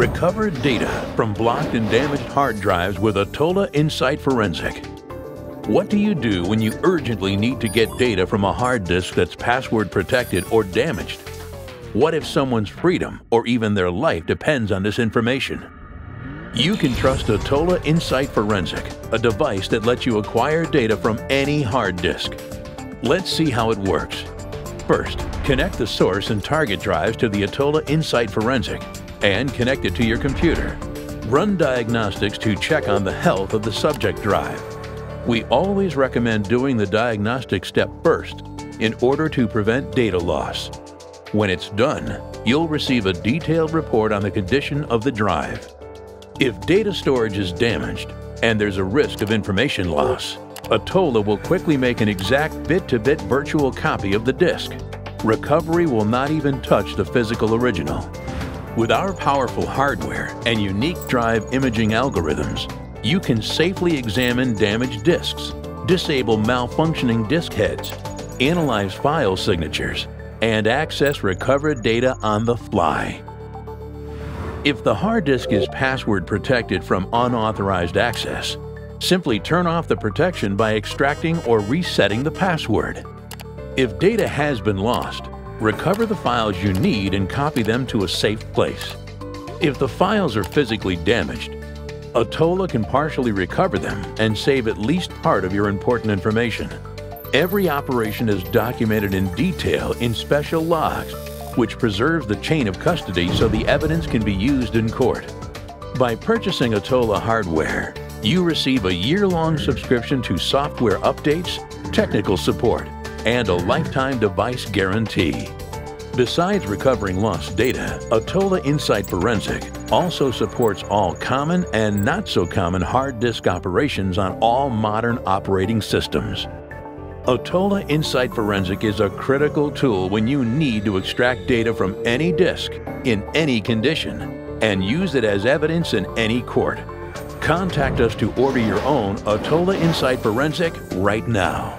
Recover data from blocked and damaged hard drives with Atola Insight Forensic. What do you do when you urgently need to get data from a hard disk that's password protected or damaged? What if someone's freedom or even their life depends on this information? You can trust Atola Insight Forensic, a device that lets you acquire data from any hard disk. Let's see how it works. First, connect the source and target drives to the Atola Insight Forensic and connect it to your computer. Run diagnostics to check on the health of the subject drive. We always recommend doing the diagnostic step first in order to prevent data loss. When it's done, you'll receive a detailed report on the condition of the drive. If data storage is damaged and there's a risk of information loss, Atola will quickly make an exact bit-to-bit virtual copy of the disk. Recovery will not even touch the physical original. With our powerful hardware and unique drive imaging algorithms, you can safely examine damaged disks, disable malfunctioning disk heads, analyze file signatures, and access recovered data on the fly. If the hard disk is password protected from unauthorized access, simply turn off the protection by extracting or resetting the password. If data has been lost, recover the files you need and copy them to a safe place. If the files are physically damaged, Atola can partially recover them and save at least part of your important information. Every operation is documented in detail in special logs, which preserves the chain of custody so the evidence can be used in court. By purchasing Atola hardware, you receive a year-long subscription to software updates, technical support, and a lifetime device guarantee. Besides recovering lost data, Atola Insight Forensic also supports all common and not so common hard disk operations on all modern operating systems. Atola Insight Forensic is a critical tool when you need to extract data from any disk, in any condition, and use it as evidence in any court. Contact us to order your own Atola Insight Forensic right now.